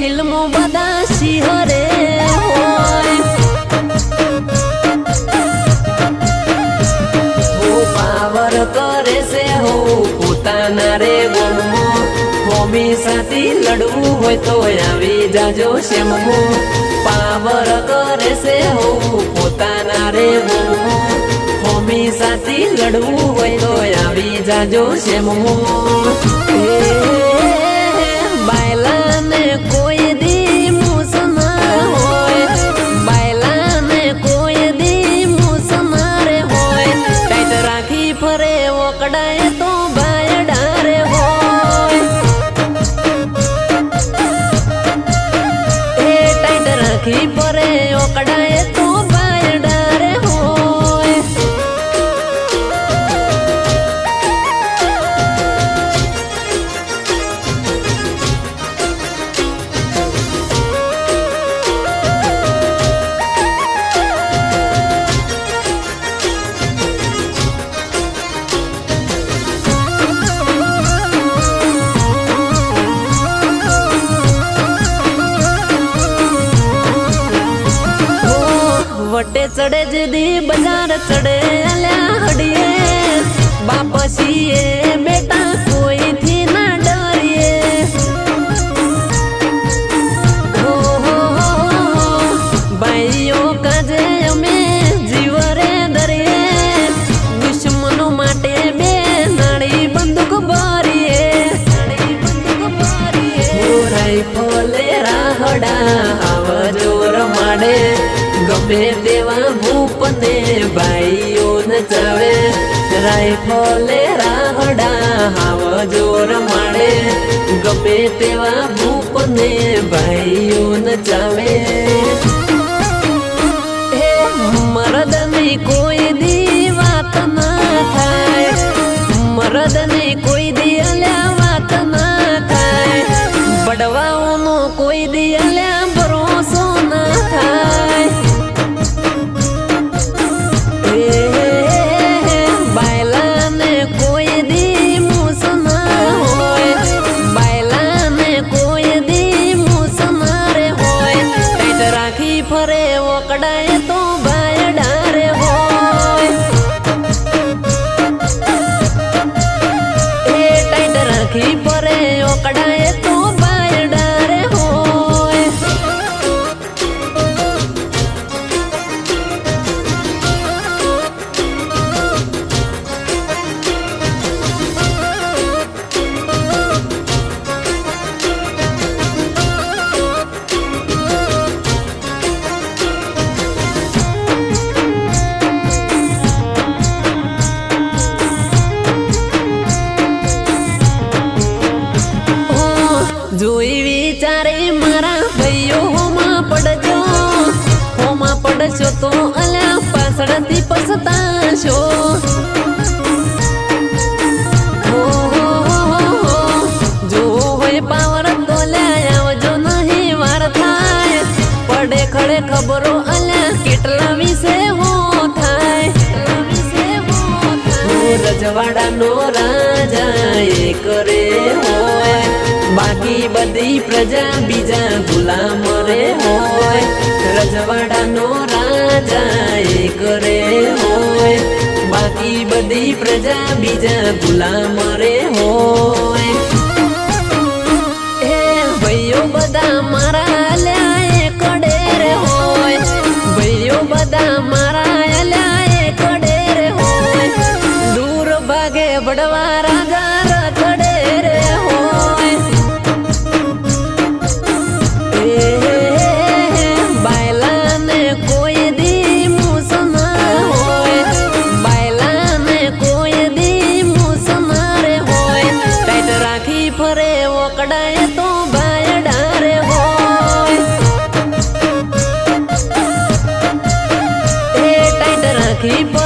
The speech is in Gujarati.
ફિલ્મો બધા સિંહરે હોય. પાવર કરે છે, હો પોતાના રે ગોમો હોમી સાથે લડવું હોય તો આવી જાજો શેમો પાવર કરે છે, હો પોતાના રે ગોમો હોમી સાથી લડવું હોય તો આવી જાજો શેમો વટે જ દી બજાર ચડે અલ્યા હડીએ. બાપસીએ બેટા, કોઈથી ના ડરીએ. હો. ભાઈઓ કાજે અમે જીવરે દરીએ. દુશ્મનો માટે બે નાળી બંદૂક બારીએ. રાઈફલે રાહડા આવ જોર માડે. ગમે તેવા રાઈફલે રાહડા હાવ જોર માડે. ગમે તેવા ભૂપને ભાઈઓ નચાવે. ફરે ઓકડાય પાછળથી પછતાશો હો, હો, હો, હો, હો. જો હોય પાવર તો લ્યા આવજો નહીં વાર થાય. પડે ખડે ખબરો અલ્યા કેટલા વિશે હો થાય? રજવાડા નો રાજા એક રે હોય. બાકી બધી પ્રજા બીજા ગુલામ રે હોય. રજવાડાનો રાજા હોય બાકી બધી equipo.